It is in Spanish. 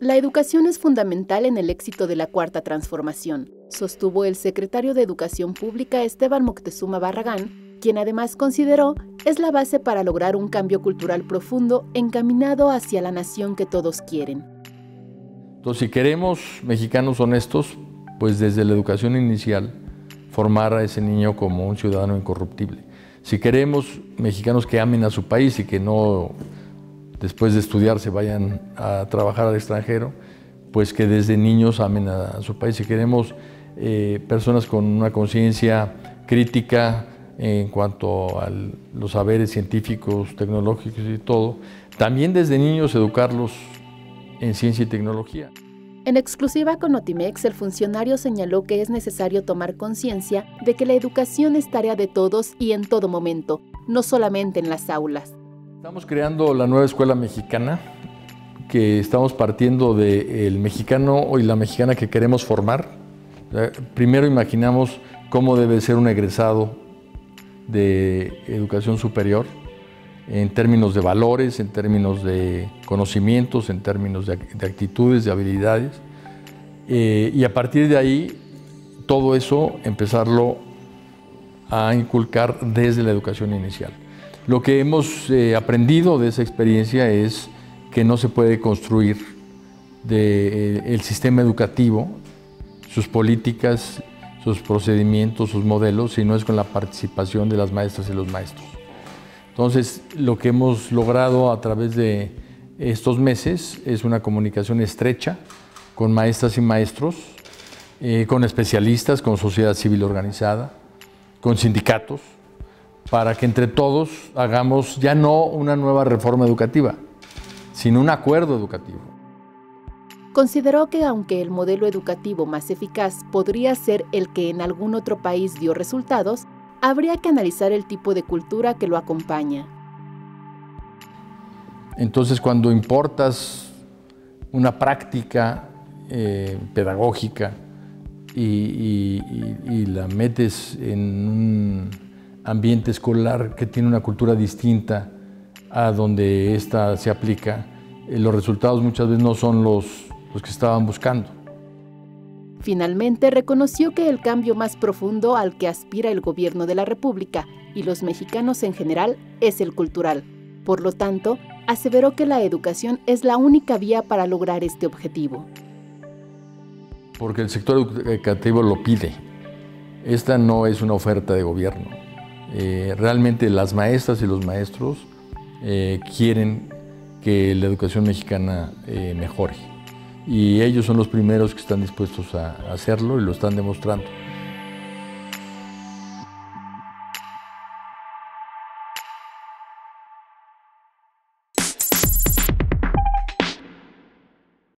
La educación es fundamental en el éxito de la cuarta transformación, sostuvo el secretario de Educación Pública Esteban Moctezuma Barragán, quien además consideró es la base para lograr un cambio cultural profundo encaminado hacia la nación que todos quieren. Entonces, si queremos mexicanos honestos, pues desde la educación inicial, formar a ese niño como un ciudadano incorruptible. Si queremos mexicanos que amen a su país y que no después de estudiar se vayan a trabajar al extranjero, pues que desde niños amen a, su país. Si queremos eh, personas con una conciencia crítica en cuanto a los saberes científicos, tecnológicos y todo, también desde niños educarlos en ciencia y tecnología. En exclusiva con Otimex, el funcionario señaló que es necesario tomar conciencia de que la educación es tarea de todos y en todo momento, no solamente en las aulas. Estamos creando la nueva escuela mexicana, que estamos partiendo del mexicano y la mexicana que queremos formar. Primero imaginamos cómo debe ser un egresado de educación superior en términos de valores, en términos de conocimientos, en términos de, actitudes, de habilidades. Eh, y a partir de ahí, todo eso empezarlo a inculcar desde la educación inicial. Lo que hemos eh, aprendido de esa experiencia es que no se puede construir eh, el sistema educativo, sus políticas, sus procedimientos, sus modelos, si no es con la participación de las maestras y los maestros. Entonces, lo que hemos logrado a través de estos meses es una comunicación estrecha con maestras y maestros, eh, con especialistas, con sociedad civil organizada, con sindicatos, para que entre todos hagamos ya no una nueva reforma educativa, sino un acuerdo educativo. Consideró que aunque el modelo educativo más eficaz podría ser el que en algún otro país dio resultados, habría que analizar el tipo de cultura que lo acompaña. Entonces, cuando importas una práctica eh, pedagógica y, y, la metes en un ambiente escolar que tiene una cultura distinta a donde ésta se aplica, eh, los resultados muchas veces no son los, los que estaban buscando. Finalmente reconoció que el cambio más profundo al que aspira el gobierno de la República y los mexicanos en general es el cultural. Por lo tanto, aseveró que la educación es la única vía para lograr este objetivo. Porque el sector educativo lo pide. Esta no es una oferta de gobierno. Eh, realmente las maestras y los maestros eh, quieren que la educación mexicana eh, mejore. Y ellos son los primeros que están dispuestos a hacerlo y lo están demostrando.